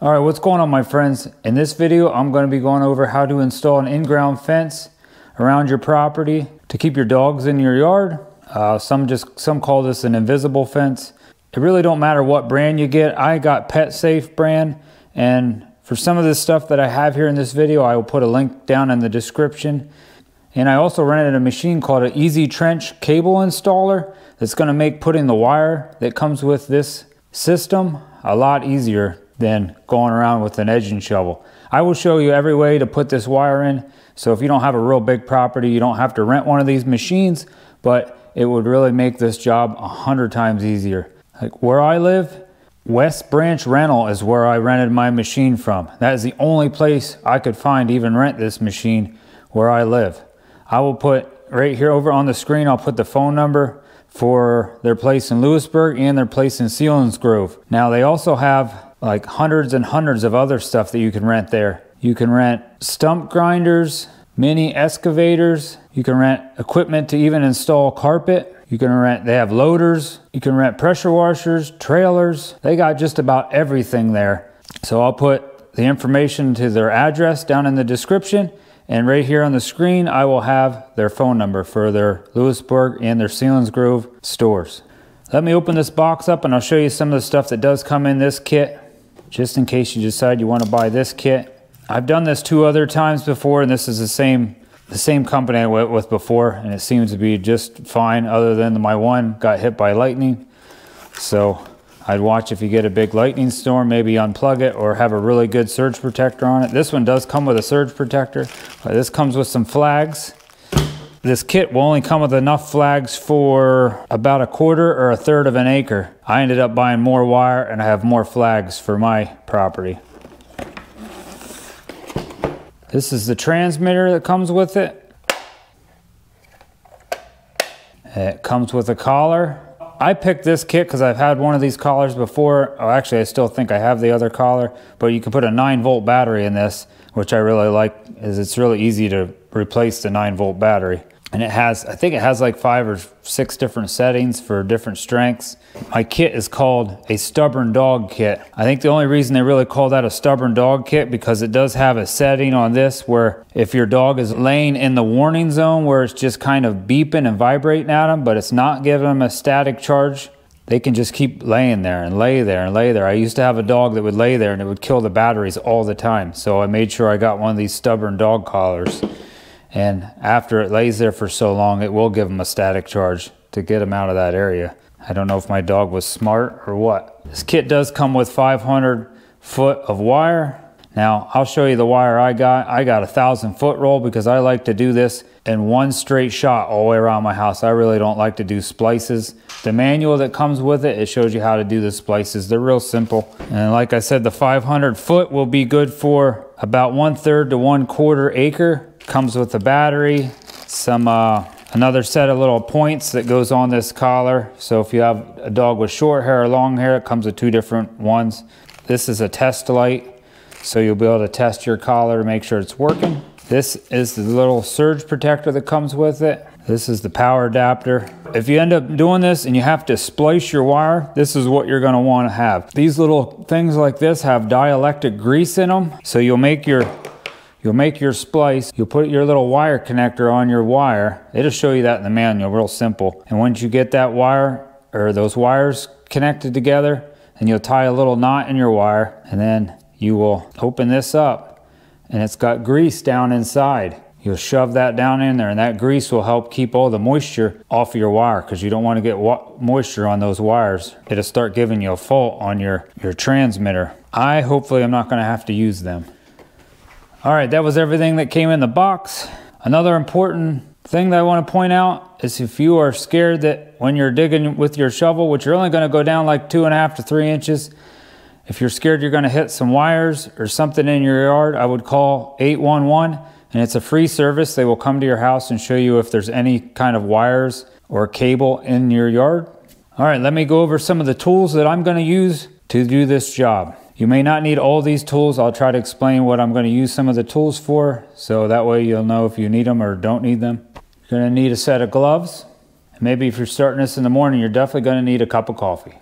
All right, what's going on my friends? In this video, I'm gonna be going over how to install an in-ground fence around your property to keep your dogs in your yard. Uh, some just, some call this an invisible fence. It really don't matter what brand you get. I got Pet Safe brand and for some of this stuff that I have here in this video, I will put a link down in the description. And I also rented a machine called an EZ Trench cable installer that's gonna make putting the wire that comes with this system a lot easier than going around with an edging shovel. I will show you every way to put this wire in. So if you don't have a real big property, you don't have to rent one of these machines, but it would really make this job a hundred times easier. Like where I live, West Branch Rental is where I rented my machine from. That is the only place I could find even rent this machine where I live. I will put right here over on the screen, I'll put the phone number for their place in Lewisburg and their place in Selinsgrove. Now they also have like hundreds and hundreds of other stuff that you can rent there. You can rent stump grinders, mini excavators. You can rent equipment to even install carpet. You can rent, they have loaders. You can rent pressure washers, trailers. They got just about everything there. So I'll put the information to their address down in the description. And right here on the screen, I will have their phone number for their Lewisburg and their Selinsgrove stores. Let me open this box up and I'll show you some of the stuff that does come in this kit just in case you decide you want to buy this kit. I've done this two other times before and this is the same the same company I went with before and it seems to be just fine other than my one got hit by lightning. So I'd watch if you get a big lightning storm, maybe unplug it or have a really good surge protector on it. This one does come with a surge protector, this comes with some flags this kit will only come with enough flags for about a quarter or a third of an acre. I ended up buying more wire and I have more flags for my property. This is the transmitter that comes with it. It comes with a collar. I picked this kit because I've had one of these collars before. Oh, actually, I still think I have the other collar, but you can put a 9 volt battery in this, which I really like, is it's really easy to replace the 9 volt battery and it has i think it has like five or six different settings for different strengths my kit is called a stubborn dog kit i think the only reason they really call that a stubborn dog kit because it does have a setting on this where if your dog is laying in the warning zone where it's just kind of beeping and vibrating at them but it's not giving them a static charge they can just keep laying there and lay there and lay there. I used to have a dog that would lay there and it would kill the batteries all the time. So I made sure I got one of these stubborn dog collars. And after it lays there for so long, it will give them a static charge to get them out of that area. I don't know if my dog was smart or what. This kit does come with 500 foot of wire. Now I'll show you the wire I got. I got a thousand foot roll because I like to do this in one straight shot all the way around my house. I really don't like to do splices. The manual that comes with it, it shows you how to do the splices. They're real simple. And like I said, the 500 foot will be good for about one third to one quarter acre Comes with a battery, some uh, another set of little points that goes on this collar. So if you have a dog with short hair or long hair, it comes with two different ones. This is a test light, so you'll be able to test your collar to make sure it's working. This is the little surge protector that comes with it. This is the power adapter. If you end up doing this and you have to splice your wire, this is what you're gonna wanna have. These little things like this have dielectric grease in them, so you'll make your You'll make your splice, you'll put your little wire connector on your wire. It'll show you that in the manual, real simple. And once you get that wire, or those wires connected together, and you'll tie a little knot in your wire, and then you will open this up, and it's got grease down inside. You'll shove that down in there, and that grease will help keep all the moisture off of your wire because you don't want to get moisture on those wires. It'll start giving you a fault on your, your transmitter. I hopefully am not going to have to use them. All right, that was everything that came in the box. Another important thing that I want to point out is if you are scared that when you're digging with your shovel, which you're only going to go down like two and a half to three inches, if you're scared you're going to hit some wires or something in your yard, I would call 811 and it's a free service. They will come to your house and show you if there's any kind of wires or cable in your yard. All right, let me go over some of the tools that I'm going to use to do this job. You may not need all these tools. I'll try to explain what I'm going to use some of the tools for, so that way you'll know if you need them or don't need them. You're going to need a set of gloves. Maybe if you're starting this in the morning, you're definitely going to need a cup of coffee.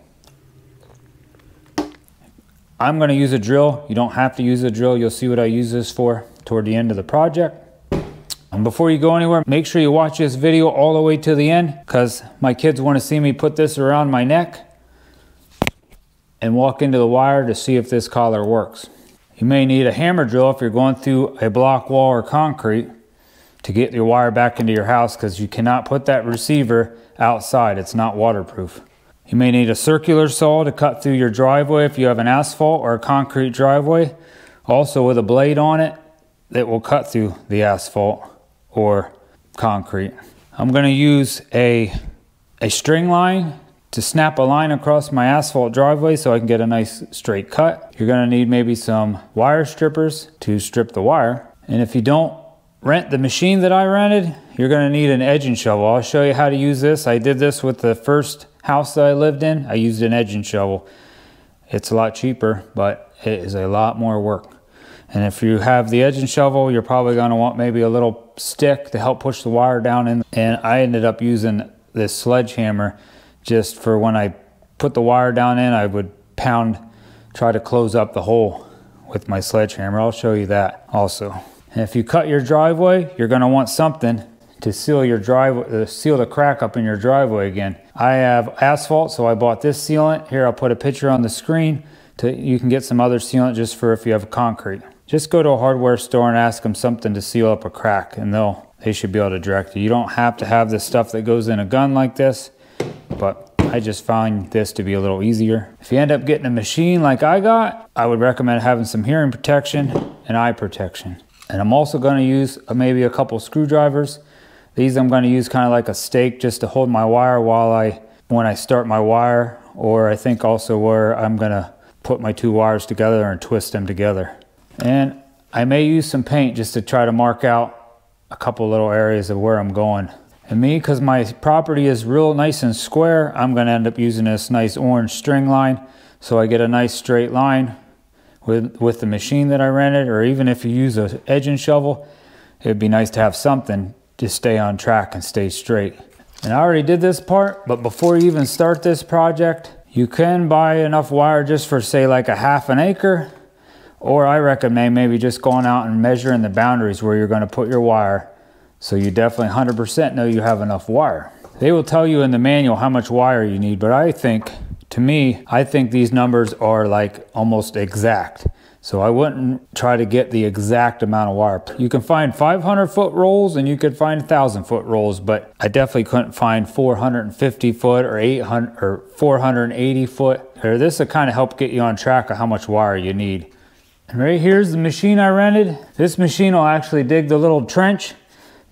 I'm gonna use a drill. You don't have to use a drill. You'll see what I use this for toward the end of the project. And before you go anywhere, make sure you watch this video all the way to the end because my kids want to see me put this around my neck and walk into the wire to see if this collar works. You may need a hammer drill if you're going through a block wall or concrete to get your wire back into your house because you cannot put that receiver outside. It's not waterproof. You may need a circular saw to cut through your driveway if you have an asphalt or a concrete driveway. Also with a blade on it that will cut through the asphalt or concrete. I'm gonna use a, a string line to snap a line across my asphalt driveway so I can get a nice straight cut. You're gonna need maybe some wire strippers to strip the wire. And if you don't rent the machine that I rented, you're gonna need an edging shovel. I'll show you how to use this. I did this with the first house that I lived in. I used an edging shovel. It's a lot cheaper, but it is a lot more work. And if you have the edging shovel, you're probably gonna want maybe a little stick to help push the wire down in. And I ended up using this sledgehammer just for when I put the wire down in, I would pound, try to close up the hole with my sledgehammer. I'll show you that also. And if you cut your driveway, you're gonna want something to seal your driveway, uh, seal the crack up in your driveway again. I have asphalt, so I bought this sealant. Here, I'll put a picture on the screen. To, you can get some other sealant just for if you have concrete. Just go to a hardware store and ask them something to seal up a crack and they'll, they should be able to direct you. You don't have to have the stuff that goes in a gun like this, but I just find this to be a little easier. If you end up getting a machine like I got, I would recommend having some hearing protection and eye protection. And I'm also gonna use maybe a couple screwdrivers. These I'm gonna use kind of like a stake just to hold my wire while I, when I start my wire, or I think also where I'm gonna put my two wires together and twist them together. And I may use some paint just to try to mark out a couple little areas of where I'm going. And me, because my property is real nice and square, I'm gonna end up using this nice orange string line so I get a nice straight line with, with the machine that I rented, or even if you use an edging shovel, it'd be nice to have something to stay on track and stay straight. And I already did this part, but before you even start this project, you can buy enough wire just for say like a half an acre, or I recommend maybe just going out and measuring the boundaries where you're gonna put your wire so you definitely 100% know you have enough wire. They will tell you in the manual how much wire you need, but I think, to me, I think these numbers are like almost exact. So I wouldn't try to get the exact amount of wire. You can find 500 foot rolls and you could find 1,000 foot rolls, but I definitely couldn't find 450 foot or 800 or 480 foot. Or this will kind of help get you on track of how much wire you need. And right here's the machine I rented. This machine will actually dig the little trench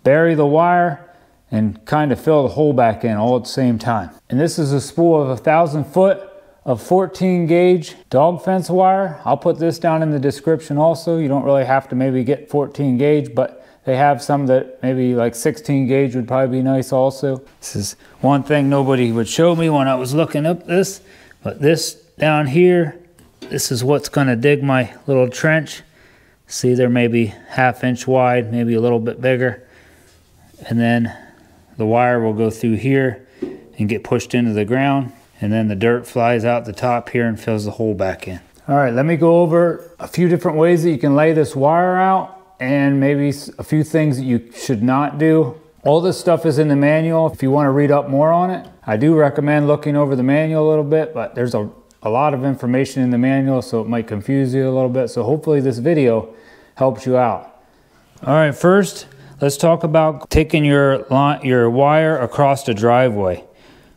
bury the wire, and kind of fill the hole back in all at the same time. And this is a spool of a thousand foot of 14 gauge dog fence wire. I'll put this down in the description also. You don't really have to maybe get 14 gauge, but they have some that maybe like 16 gauge would probably be nice also. This is one thing nobody would show me when I was looking up this, but this down here, this is what's gonna dig my little trench. See, they're maybe half inch wide, maybe a little bit bigger and then the wire will go through here and get pushed into the ground and then the dirt flies out the top here and fills the hole back in. All right, let me go over a few different ways that you can lay this wire out and maybe a few things that you should not do. All this stuff is in the manual if you want to read up more on it. I do recommend looking over the manual a little bit, but there's a, a lot of information in the manual, so it might confuse you a little bit. So hopefully this video helps you out. All right, first, Let's talk about taking your, your wire across the driveway.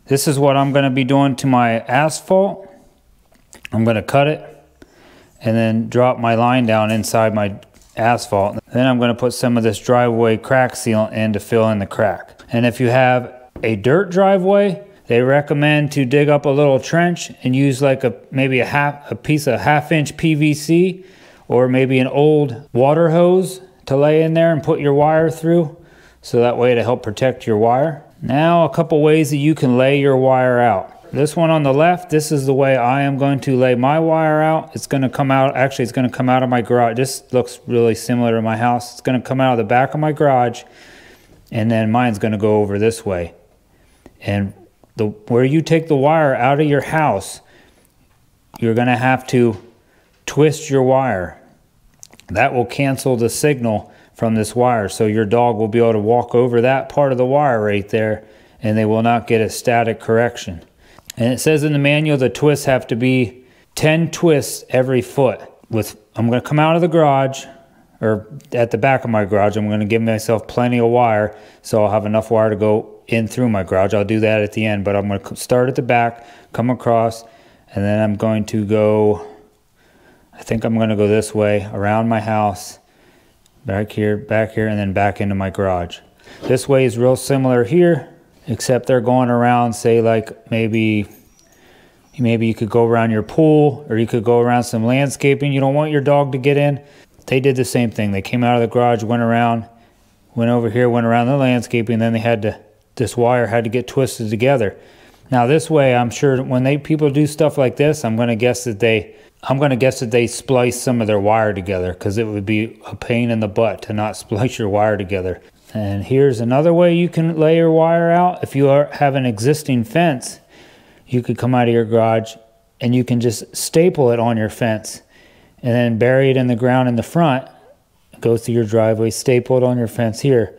This is what I'm going to be doing to my asphalt. I'm going to cut it and then drop my line down inside my asphalt. Then I'm going to put some of this driveway crack sealant in to fill in the crack. And if you have a dirt driveway, they recommend to dig up a little trench and use like a maybe a half a piece of half inch PVC or maybe an old water hose to lay in there and put your wire through so that way to help protect your wire. Now a couple ways that you can lay your wire out. This one on the left, this is the way I am going to lay my wire out. It's going to come out, actually it's going to come out of my garage. This looks really similar to my house. It's going to come out of the back of my garage and then mine's going to go over this way. And the where you take the wire out of your house, you're going to have to twist your wire. That will cancel the signal from this wire. So your dog will be able to walk over that part of the wire right there and they will not get a static correction. And it says in the manual the twists have to be 10 twists every foot. With I'm going to come out of the garage or at the back of my garage. I'm going to give myself plenty of wire so I'll have enough wire to go in through my garage. I'll do that at the end, but I'm going to start at the back, come across, and then I'm going to go I think I'm going to go this way around my house back here, back here, and then back into my garage. This way is real similar here, except they're going around, say like maybe, maybe you could go around your pool or you could go around some landscaping. You don't want your dog to get in. They did the same thing. They came out of the garage, went around, went over here, went around the landscaping, then they had to, this wire had to get twisted together. Now this way, I'm sure when they people do stuff like this, I'm going to guess that they I'm going to guess that they splice some of their wire together because it would be a pain in the butt to not splice your wire together. And here's another way you can lay your wire out. If you are, have an existing fence, you could come out of your garage and you can just staple it on your fence and then bury it in the ground in the front, go through your driveway, staple it on your fence here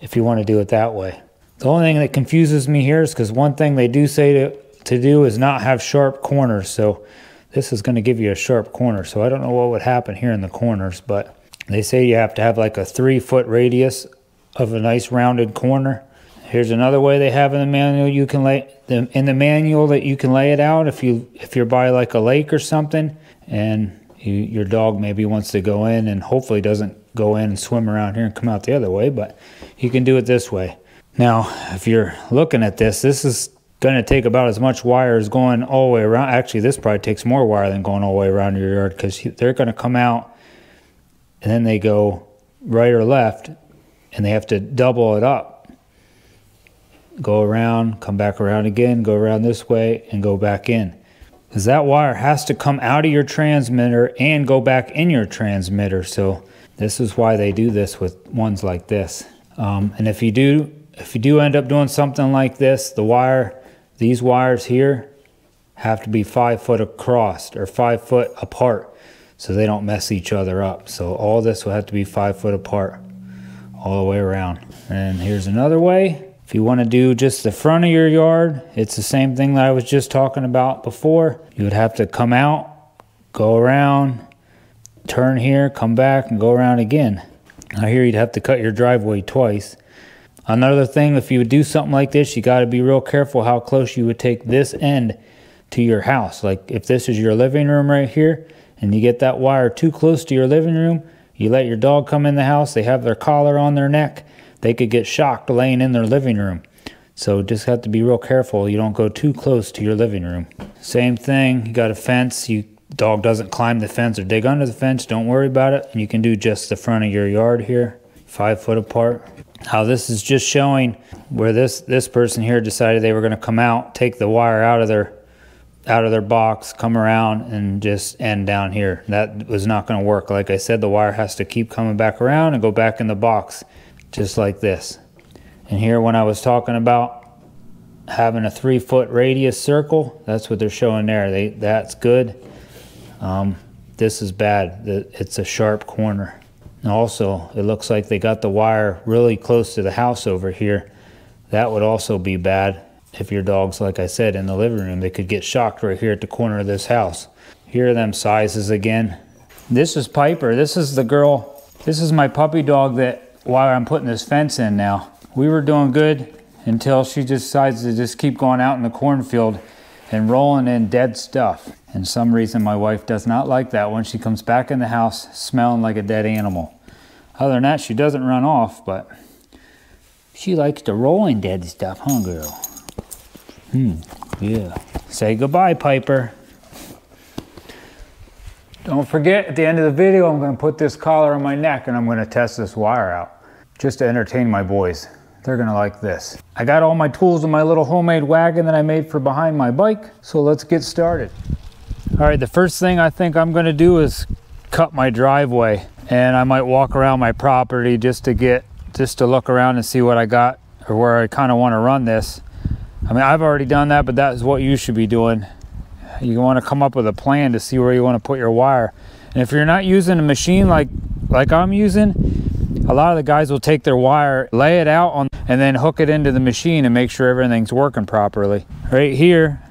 if you want to do it that way. The only thing that confuses me here is because one thing they do say to, to do is not have sharp corners. So this is going to give you a sharp corner. So I don't know what would happen here in the corners, but they say you have to have like a three foot radius of a nice rounded corner. Here's another way they have in the manual you can lay in the manual that you can lay it out if you if you're by like a lake or something and you, your dog maybe wants to go in and hopefully doesn't go in and swim around here and come out the other way, but you can do it this way. Now, if you're looking at this, this is going to take about as much wire as going all the way around. Actually, this probably takes more wire than going all the way around your yard because they're going to come out and then they go right or left and they have to double it up. Go around, come back around again, go around this way and go back in. Because that wire has to come out of your transmitter and go back in your transmitter. So this is why they do this with ones like this. Um, and if you do if you do end up doing something like this, the wire these wires here have to be five foot across or five foot apart so they don't mess each other up. So all this will have to be five foot apart all the way around. And here's another way. If you want to do just the front of your yard, it's the same thing that I was just talking about before. You would have to come out, go around, turn here, come back, and go around again. Now here you'd have to cut your driveway twice. Another thing, if you would do something like this, you got to be real careful how close you would take this end to your house. Like if this is your living room right here and you get that wire too close to your living room, you let your dog come in the house, they have their collar on their neck, they could get shocked laying in their living room. So just have to be real careful you don't go too close to your living room. Same thing, you got a fence, you dog doesn't climb the fence or dig under the fence, don't worry about it. You can do just the front of your yard here, five foot apart. How this is just showing where this this person here decided they were going to come out, take the wire out of their out of their box, come around and just end down here. That was not going to work. Like I said, the wire has to keep coming back around and go back in the box just like this. And here when I was talking about having a three foot radius circle, that's what they're showing there. They That's good. Um, this is bad. It's a sharp corner. Also, it looks like they got the wire really close to the house over here. That would also be bad if your dog's, like I said, in the living room. They could get shocked right here at the corner of this house. Here are them sizes again. This is Piper. This is the girl. This is my puppy dog that, while I'm putting this fence in now. We were doing good until she decides to just keep going out in the cornfield and rolling in dead stuff. And some reason my wife does not like that when she comes back in the house smelling like a dead animal. Other than that, she doesn't run off, but she likes to roll in dead stuff, huh, girl? Hmm, yeah. Say goodbye, Piper. Don't forget, at the end of the video, I'm going to put this collar on my neck and I'm going to test this wire out. Just to entertain my boys. They're gonna like this. I got all my tools in my little homemade wagon that I made for behind my bike, so let's get started. All right, the first thing I think I'm gonna do is cut my driveway and I might walk around my property just to get, just to look around and see what I got or where I kind of want to run this. I mean, I've already done that, but that is what you should be doing. you want to come up with a plan to see where you want to put your wire. And if you're not using a machine like like I'm using, a lot of the guys will take their wire, lay it out on, and then hook it into the machine and make sure everything's working properly. Right here,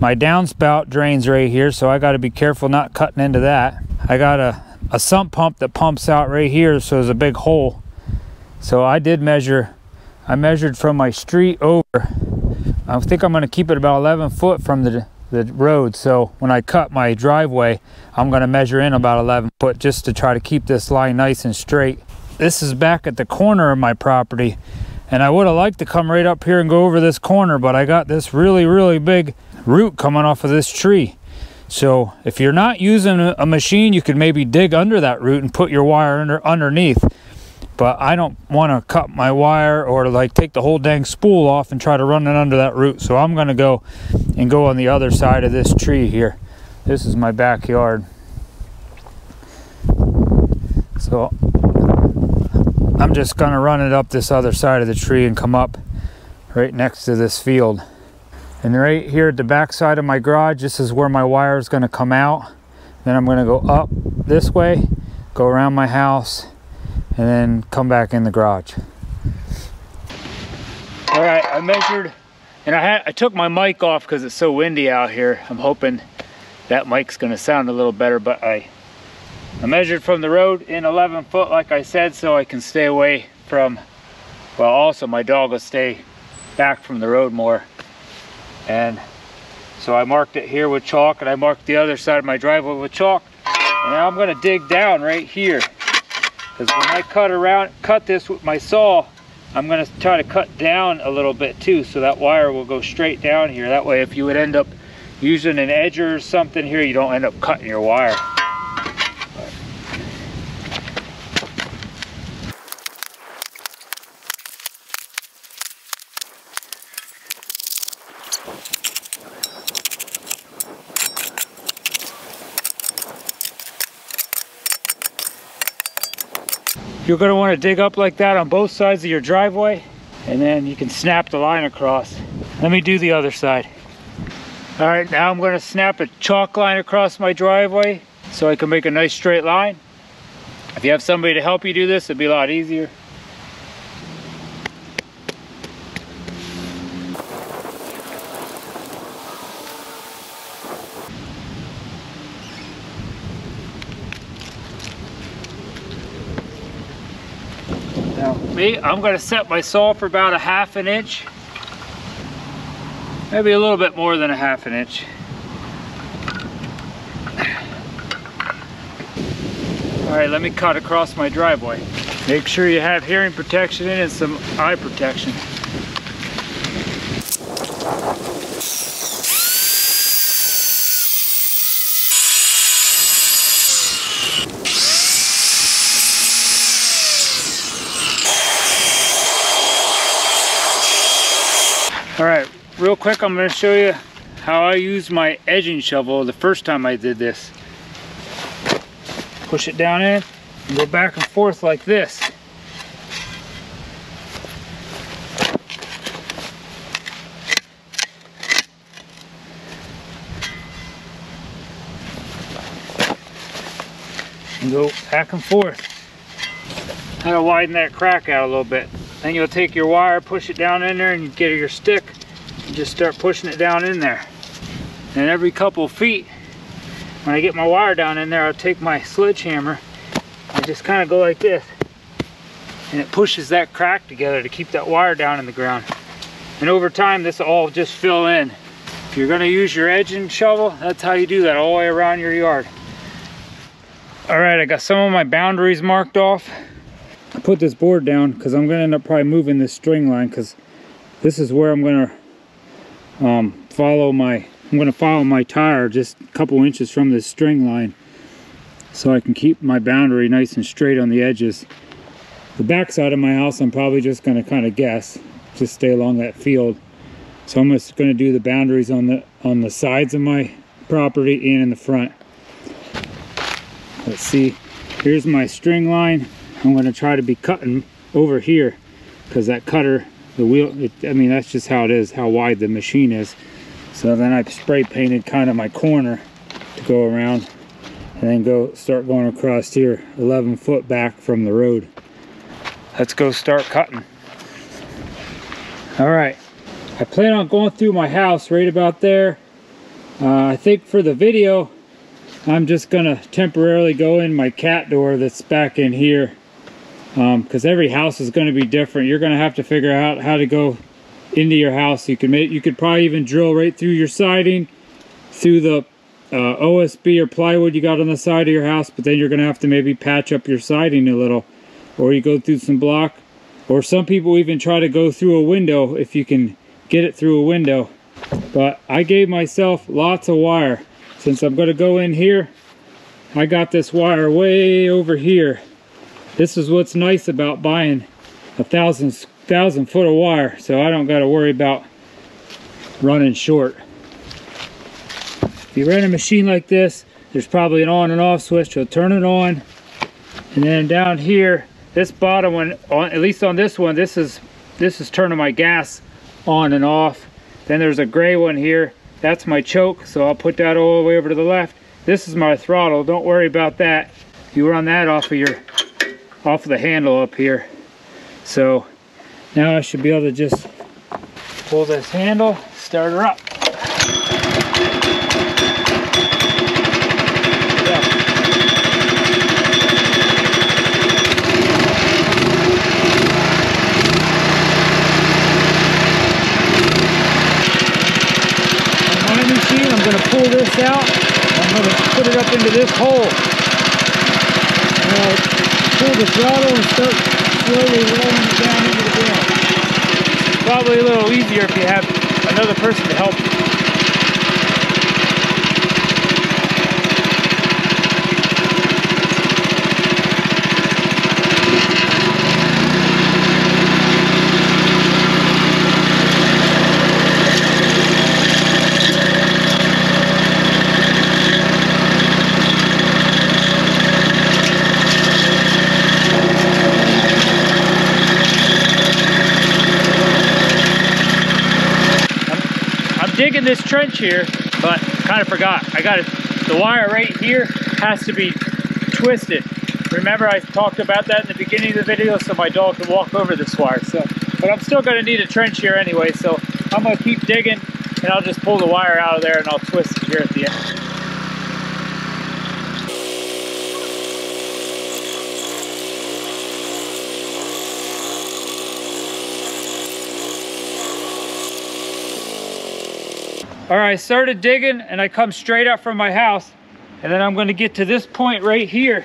my downspout drains right here, so I got to be careful not cutting into that. I got a, a sump pump that pumps out right here, so there's a big hole. So I did measure, I measured from my street over. I think I'm going to keep it about 11 foot from the the road so when I cut my driveway I'm going to measure in about 11 foot just to try to keep this line nice and straight this is back at the corner of my property and I would have liked to come right up here and go over this corner but I got this really really big root coming off of this tree so if you're not using a machine you could maybe dig under that root and put your wire under underneath but I don't want to cut my wire or like take the whole dang spool off and try to run it under that root. So I'm going to go and go on the other side of this tree here. This is my backyard. So I'm just going to run it up this other side of the tree and come up right next to this field. And right here at the back side of my garage, this is where my wire is going to come out. Then I'm going to go up this way, go around my house, and then come back in the garage. All right, I measured, and I had I took my mic off because it's so windy out here. I'm hoping that mic's gonna sound a little better, but I I measured from the road in 11 foot, like I said, so I can stay away from, well, also my dog will stay back from the road more. And so I marked it here with chalk, and I marked the other side of my driveway with chalk. And now I'm gonna dig down right here because when I cut around, cut this with my saw, I'm going to try to cut down a little bit too so that wire will go straight down here. That way if you would end up using an edger or something here, you don't end up cutting your wire. You're gonna wanna dig up like that on both sides of your driveway and then you can snap the line across. Let me do the other side. All right, now I'm gonna snap a chalk line across my driveway so I can make a nice straight line. If you have somebody to help you do this, it'd be a lot easier. me, I'm gonna set my saw for about a half an inch. Maybe a little bit more than a half an inch. All right, let me cut across my driveway. Make sure you have hearing protection in and some eye protection. All right, real quick, I'm gonna show you how I used my edging shovel the first time I did this. Push it down in and go back and forth like this. And go back and forth. Kind of widen that crack out a little bit. Then you'll take your wire, push it down in there, and get your stick and just start pushing it down in there. And every couple feet, when I get my wire down in there, I'll take my sledgehammer and just kind of go like this. And it pushes that crack together to keep that wire down in the ground. And over time, this all just fill in. If you're gonna use your edging shovel, that's how you do that all the way around your yard. All right, I got some of my boundaries marked off. Put this board down because I'm going to end up probably moving this string line because this is where I'm going to um, follow my I'm going to follow my tire just a couple inches from this string line so I can keep my boundary nice and straight on the edges. The back side of my house I'm probably just going to kind of guess just stay along that field. So I'm just going to do the boundaries on the on the sides of my property and in the front. Let's see. Here's my string line. I'm going to try to be cutting over here because that cutter, the wheel, it, I mean, that's just how it is, how wide the machine is. So then I spray painted kind of my corner to go around and then go start going across here 11 foot back from the road. Let's go start cutting. All right, I plan on going through my house right about there. Uh, I think for the video, I'm just gonna temporarily go in my cat door that's back in here because um, every house is going to be different. You're going to have to figure out how to go into your house. You can make, you could probably even drill right through your siding, through the uh, OSB or plywood you got on the side of your house, but then you're going to have to maybe patch up your siding a little, or you go through some block, or some people even try to go through a window if you can get it through a window. But I gave myself lots of wire. Since I'm going to go in here, I got this wire way over here this is what's nice about buying a thousand thousand foot of wire so I don't got to worry about running short. If you run a machine like this there's probably an on and off switch so turn it on. And then down here this bottom one on at least on this one this is this is turning my gas on and off. Then there's a gray one here. That's my choke so I'll put that all the way over to the left. This is my throttle. Don't worry about that. You run that off of your off of the handle up here. So now I should be able to just pull this handle, start her up. Machine, I'm going to pull this out. I'm going to put it up into this hole. The throttle and start slowly rolling it down into the ground. Probably a little easier if you have another person to help you. digging this trench here, but kind of forgot. I got it. The wire right here has to be twisted. Remember I talked about that in the beginning of the video so my dog can walk over this wire. So, But I'm still gonna need a trench here anyway, so I'm gonna keep digging and I'll just pull the wire out of there and I'll twist it here at the end. All right, I started digging and I come straight up from my house and then I'm gonna get to this point right here.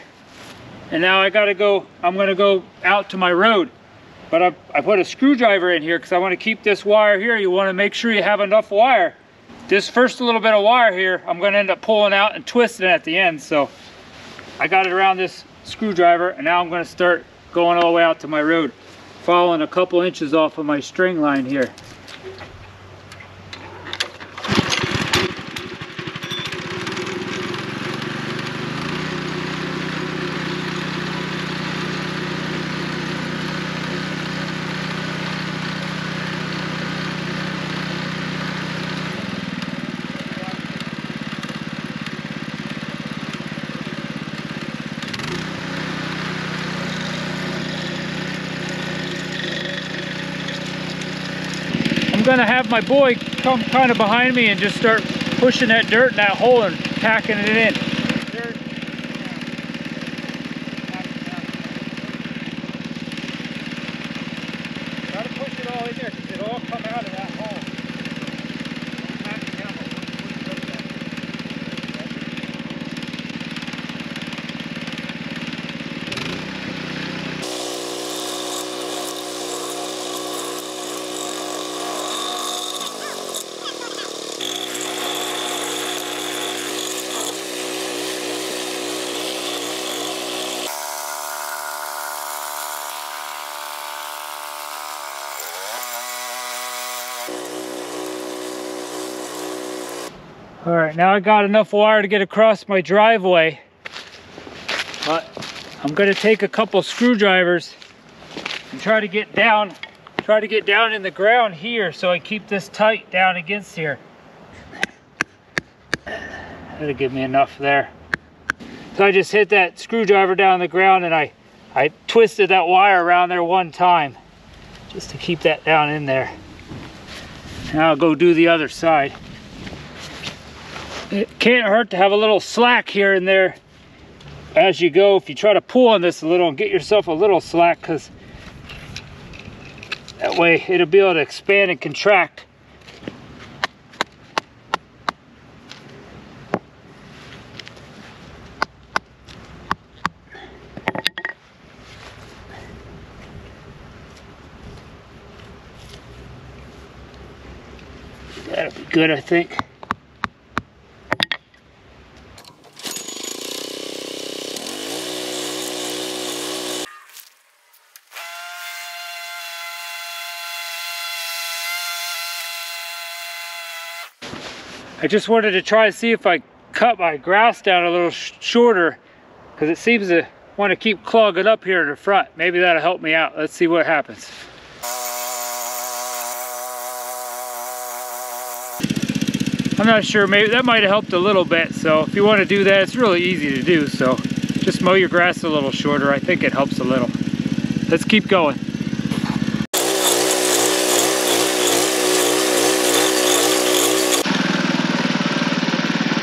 And now I gotta go, I'm gonna go out to my road. But I, I put a screwdriver in here because I wanna keep this wire here. You wanna make sure you have enough wire. This first little bit of wire here, I'm gonna end up pulling out and twisting at the end. So I got it around this screwdriver and now I'm gonna start going all the way out to my road, following a couple inches off of my string line here. Gonna have my boy come kind of behind me and just start pushing that dirt in that hole and packing it in. All right, now I got enough wire to get across my driveway. But I'm gonna take a couple screwdrivers and try to get down, try to get down in the ground here so I keep this tight down against here. That'll give me enough there. So I just hit that screwdriver down the ground and I, I twisted that wire around there one time just to keep that down in there. Now I'll go do the other side. It can't hurt to have a little slack here and there as you go. If you try to pull on this a little and get yourself a little slack because that way it'll be able to expand and contract. That'll be good, I think. I just wanted to try to see if I cut my grass down a little sh shorter because it seems to want to keep clogging up here in the front. Maybe that'll help me out. Let's see what happens. I'm not sure, maybe that might have helped a little bit. So if you want to do that, it's really easy to do. So just mow your grass a little shorter. I think it helps a little. Let's keep going.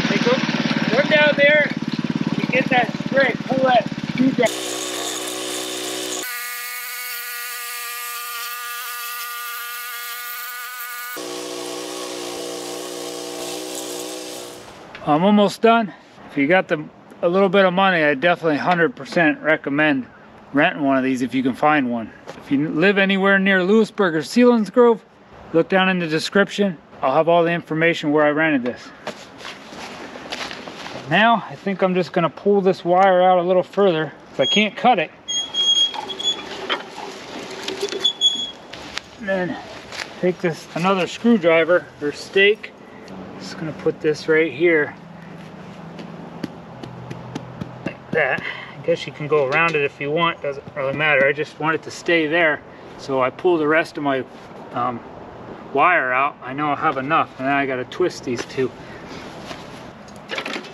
Hey, go, go down there and get that spray, pull that screwdriver. I'm almost done. If you got the a little bit of money, I definitely 100% recommend renting one of these if you can find one. If you live anywhere near Lewisburg or Selinsgrove, look down in the description. I'll have all the information where I rented this. Now, I think I'm just gonna pull this wire out a little further because I can't cut it. And then take this another screwdriver or stake just gonna put this right here like that I guess you can go around it if you want doesn't really matter I just want it to stay there so I pull the rest of my um, wire out I know I have enough and then I gotta twist these two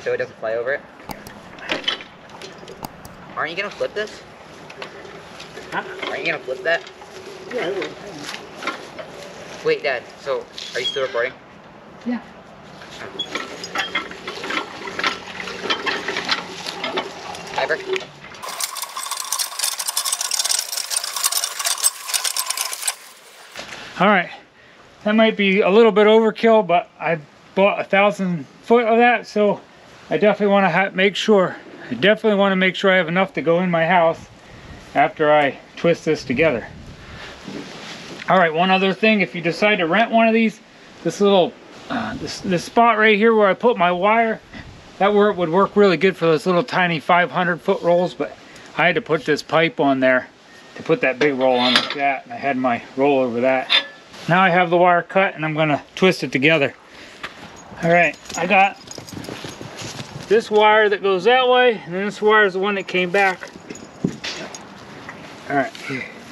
So it doesn't fly over it? Aren't you gonna flip this? Huh? Aren't you gonna flip that? yeah I will. Wait, Dad, so are you still recording? yeah Ivor? all right. That might be a little bit overkill but I bought a thousand foot of that so I definitely want to make sure I definitely want to make sure I have enough to go in my house after I twist this together. All right one other thing. If you decide to rent one of these this little uh, this, this spot right here where I put my wire that work would work really good for those little tiny 500 foot rolls but I had to put this pipe on there to put that big roll on like that and I had my roll over that. Now I have the wire cut and I'm gonna twist it together. All right I got this wire that goes that way and then this wire is the one that came back. All right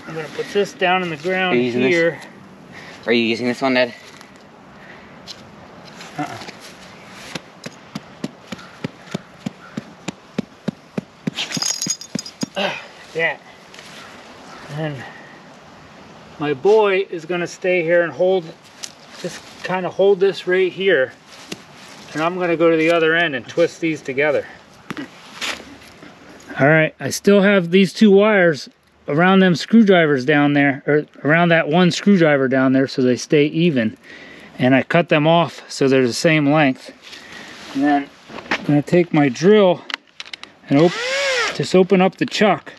I'm gonna put this down in the ground using this? here. Are you using this one, Uh-uh. that. And my boy is gonna stay here and hold, just kind of hold this right here. And I'm gonna go to the other end and twist these together. All right, I still have these two wires around them screwdrivers down there, or around that one screwdriver down there so they stay even. And I cut them off so they're the same length. And then I'm gonna take my drill and op just open up the chuck.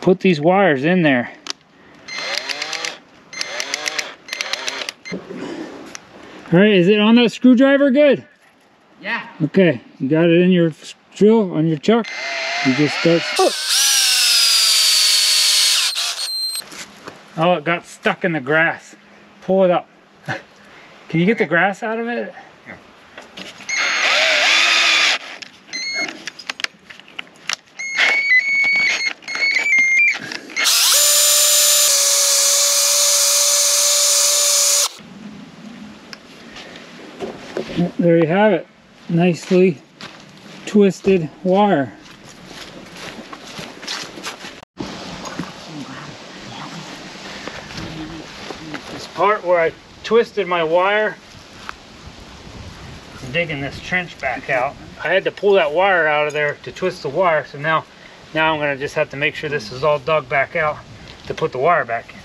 Put these wires in there. All right, is it on that screwdriver good? Yeah. Okay, you got it in your drill on your chuck. You just start. Oh, it got stuck in the grass. Pull it up. Can you get the grass out of it? there you have it. Nicely twisted wire. This part where I twisted my wire, digging this trench back out. I had to pull that wire out of there to twist the wire, so now, now I'm gonna just have to make sure this is all dug back out to put the wire back in.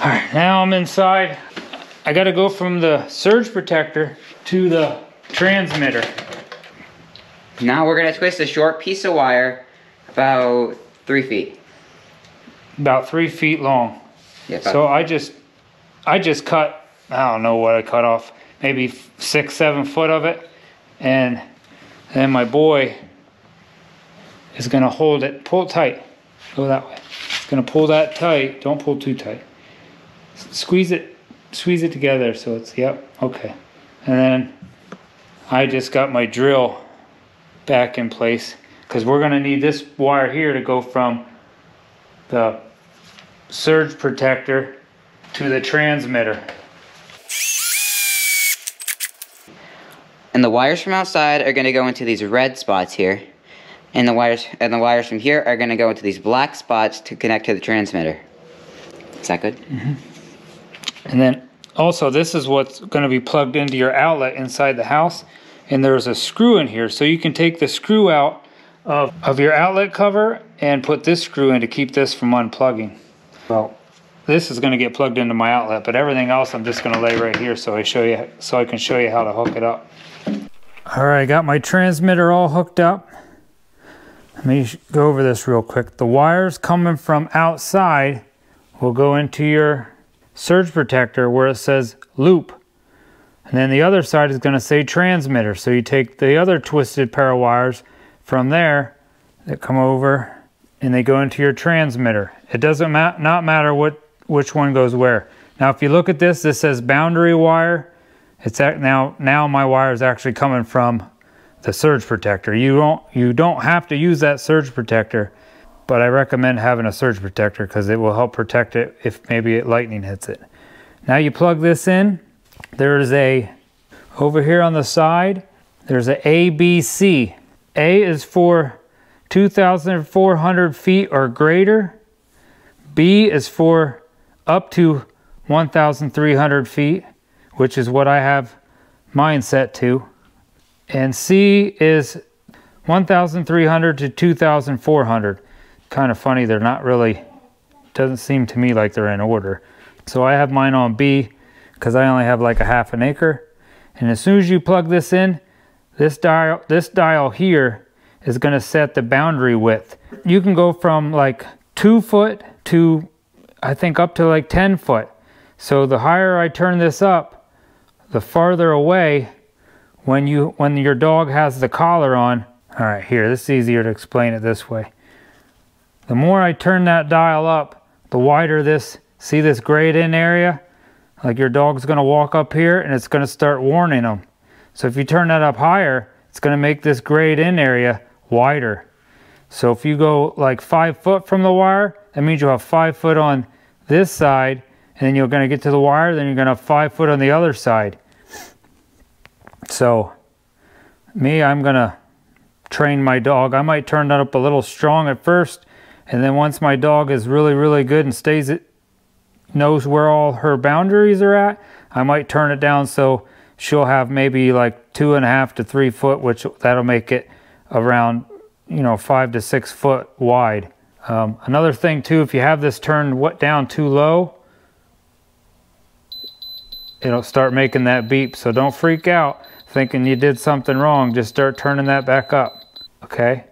All right, now I'm inside. I gotta go from the surge protector to the transmitter. Now we're gonna twist a short piece of wire about three feet. About three feet long. Yeah, So I just, I just cut, I don't know what I cut off, maybe six, seven foot of it. And then my boy is gonna hold it, pull it tight, go that way. It's gonna pull that tight, don't pull too tight. Squeeze it, squeeze it together so it's, yep, okay. And then I just got my drill back in place because we're gonna need this wire here to go from the surge protector to the transmitter. And the wires from outside are gonna go into these red spots here. And the wires and the wires from here are gonna go into these black spots to connect to the transmitter. Is that good? Mm-hmm. And then also this is what's gonna be plugged into your outlet inside the house. And there's a screw in here. So you can take the screw out of, of your outlet cover and put this screw in to keep this from unplugging. Well, this is gonna get plugged into my outlet, but everything else I'm just gonna lay right here so I show you, so I can show you how to hook it up. All right, I got my transmitter all hooked up. Let me go over this real quick. The wires coming from outside will go into your surge protector where it says loop. And then the other side is going to say transmitter. So you take the other twisted pair of wires from there that come over and they go into your transmitter. It doesn't ma- not matter what which one goes where. Now if you look at this, this says boundary wire. It's at, now now my wire is actually coming from the surge protector. You don't you don't have to use that surge protector, but I recommend having a surge protector because it will help protect it if maybe it lightning hits it. Now you plug this in. There's a over here on the side. There's a A B C. A is for 2,400 feet or greater. B is for up to 1,300 feet, which is what I have mine set to. And C is 1,300 to 2,400. Kind of funny, they're not really, doesn't seem to me like they're in order. So I have mine on B because I only have like a half an acre. And as soon as you plug this in, this dial, this dial here is gonna set the boundary width. You can go from like two foot to, I think up to like 10 foot. So the higher I turn this up, the farther away when you when your dog has the collar on all right here this is easier to explain it this way the more i turn that dial up the wider this see this grayed in area like your dog's going to walk up here and it's going to start warning them so if you turn that up higher it's going to make this grayed in area wider. So if you go like five foot from the wire that means you'll have five foot on this side and then you're going to get to the wire then you're going to have five foot on the other side. So, me, I'm gonna train my dog. I might turn that up a little strong at first, and then once my dog is really, really good and stays knows where all her boundaries are at, I might turn it down so she'll have maybe like two and a half to three foot, which that'll make it around, you know, five to six foot wide. Um, another thing too, if you have this turned what down too low, it'll start making that beep. So don't freak out thinking you did something wrong. Just start turning that back up, okay?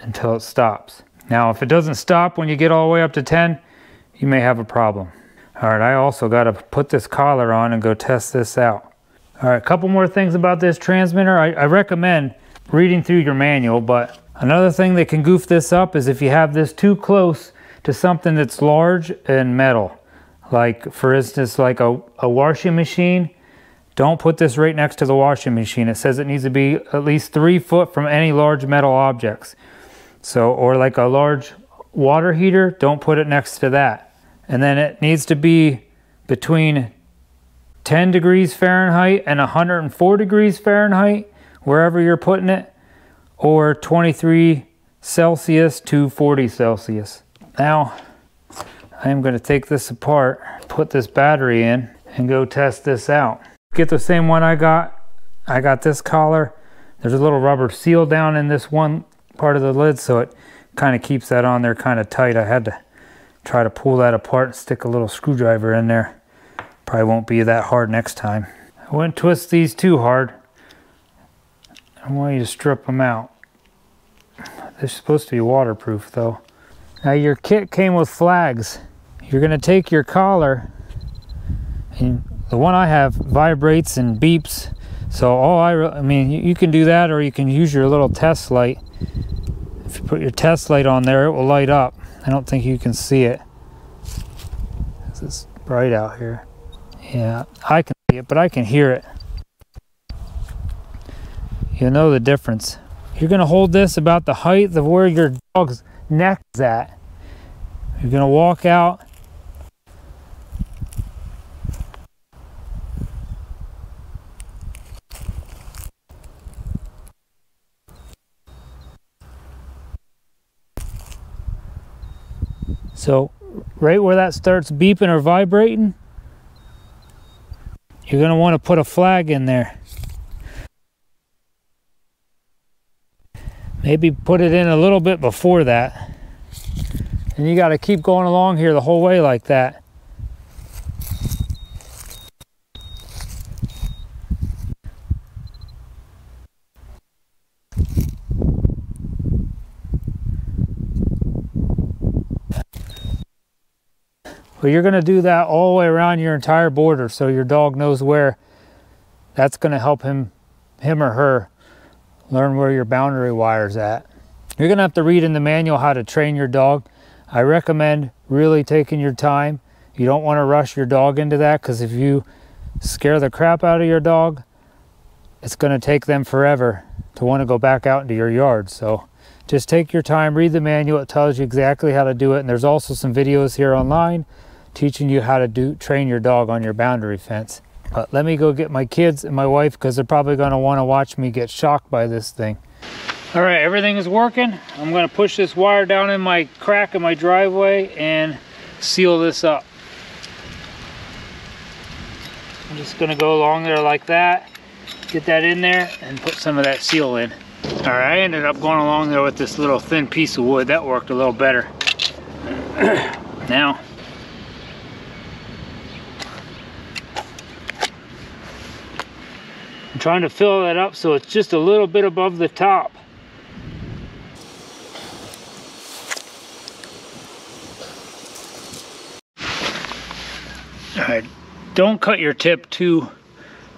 Until it stops. Now, if it doesn't stop when you get all the way up to 10, you may have a problem. All right, I also got to put this collar on and go test this out. All right, a couple more things about this transmitter. I, I recommend reading through your manual, but another thing that can goof this up is if you have this too close to something that's large and metal. Like for instance, like a, a washing machine, don't put this right next to the washing machine. It says it needs to be at least three foot from any large metal objects. So, or like a large water heater, don't put it next to that. And then it needs to be between 10 degrees Fahrenheit and 104 degrees Fahrenheit, wherever you're putting it, or 23 Celsius to 40 Celsius. Now, I am going to take this apart, put this battery in, and go test this out. Get the same one I got. I got this collar. There's a little rubber seal down in this one part of the lid, so it kind of keeps that on there kind of tight. I had to try to pull that apart and stick a little screwdriver in there. Probably won't be that hard next time. I wouldn't twist these too hard. I want you to strip them out. They're supposed to be waterproof though. Now your kit came with flags. You're gonna take your collar and the one I have vibrates and beeps. So all I, I mean, you can do that or you can use your little test light. If you put your test light on there, it will light up. I don't think you can see it. It's bright out here. Yeah, I can see it, but I can hear it. You'll know the difference. You're gonna hold this about the height of where your dog's neck is at. You're gonna walk out So right where that starts beeping or vibrating, you're going to want to put a flag in there. Maybe put it in a little bit before that. And you got to keep going along here the whole way like that. But you're going to do that all the way around your entire border so your dog knows where that's going to help him him or her learn where your boundary wire's at. You're going to have to read in the manual how to train your dog. I recommend really taking your time. You don't want to rush your dog into that because if you scare the crap out of your dog, it's going to take them forever to want to go back out into your yard. So just take your time, read the manual. It tells you exactly how to do it. And there's also some videos here online teaching you how to do train your dog on your boundary fence. But let me go get my kids and my wife because they're probably going to want to watch me get shocked by this thing. All right, everything is working. I'm going to push this wire down in my crack in my driveway and seal this up. I'm just going to go along there like that, get that in there, and put some of that seal in. All right, I ended up going along there with this little thin piece of wood. That worked a little better. now, trying to fill that up so it's just a little bit above the top. All right, don't cut your tip too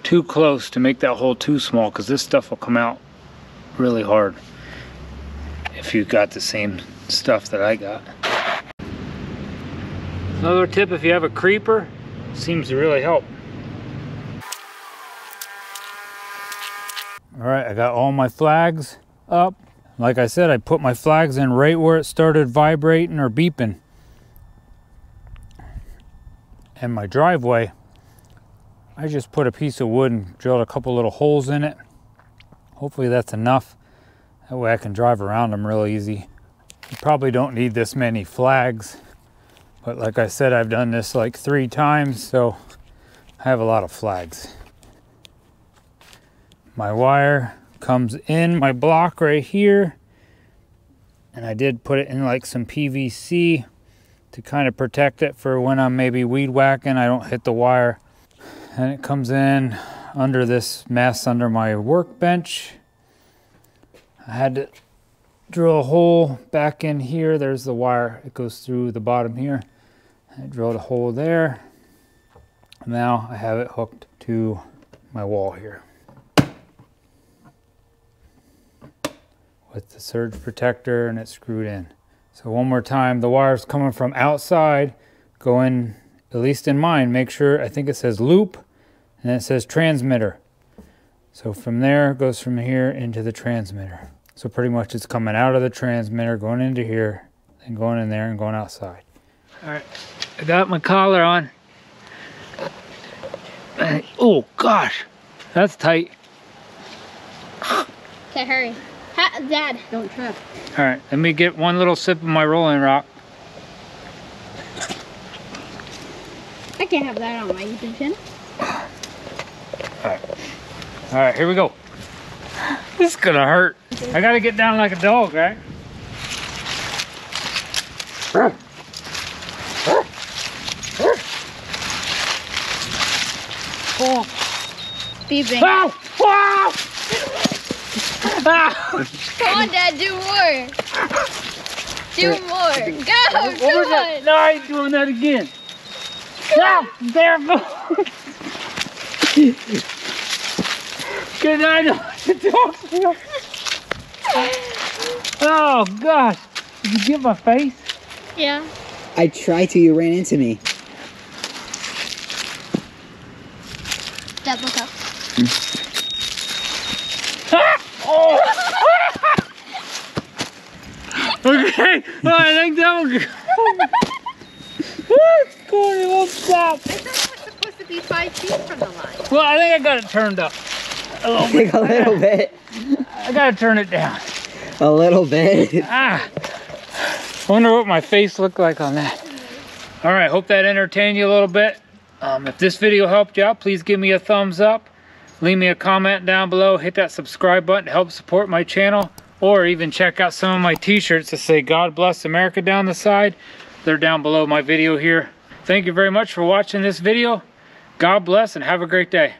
too close to make that hole too small because this stuff will come out really hard if you got the same stuff that I got. Another tip if you have a creeper, seems to really help. All right, I got all my flags up. Like I said, I put my flags in right where it started vibrating or beeping. And my driveway, I just put a piece of wood and drilled a couple little holes in it. Hopefully that's enough. That way I can drive around them real easy. You probably don't need this many flags. But like I said, I've done this like three times, so I have a lot of flags. My wire comes in my block right here. And I did put it in like some PVC to kind of protect it for when I'm maybe weed whacking, I don't hit the wire. And it comes in under this mess under my workbench. I had to drill a hole back in here. There's the wire. It goes through the bottom here. I drilled a hole there. Now I have it hooked to my wall here. With the surge protector and it's screwed in. So one more time, the wire's coming from outside, going, at least in mine, make sure, I think it says loop, and it says transmitter. So from there, it goes from here into the transmitter. So pretty much it's coming out of the transmitter, going into here, and going in there and going outside. All right, I got my collar on. Uh, oh gosh, that's tight. Okay, hurry. Ha Dad, don't trip. All right, let me get one little sip of my Rolling Rock. I can't have that on my YouTube channel. All right, here we go. This is gonna hurt. I gotta get down like a dog, right? Oh, Beeping. Ah! Come on, Dad, do more. Do more. Go, What was come that? on. No, I ain't doing that again. Ah, there it goes. Good night. Oh gosh, did you get my face? Yeah. I tried to, you ran into me. Dad, look up. Okay, all right, I think that was What's going on? Won't stop. I thought it was supposed to be five feet from the line. Well, I think I got it turned up. A little bit. A little bit. I gotta turn it down. A little bit. Ah. Wonder what my face looked like on that. All right, hope that entertained you a little bit. Um, if this video helped you out, please give me a thumbs up. Leave me a comment down below. Hit that subscribe button to help support my channel. Or even check out some of my t-shirts that say God bless America down the side. They're down below my video here. Thank you very much for watching this video. God bless and have a great day.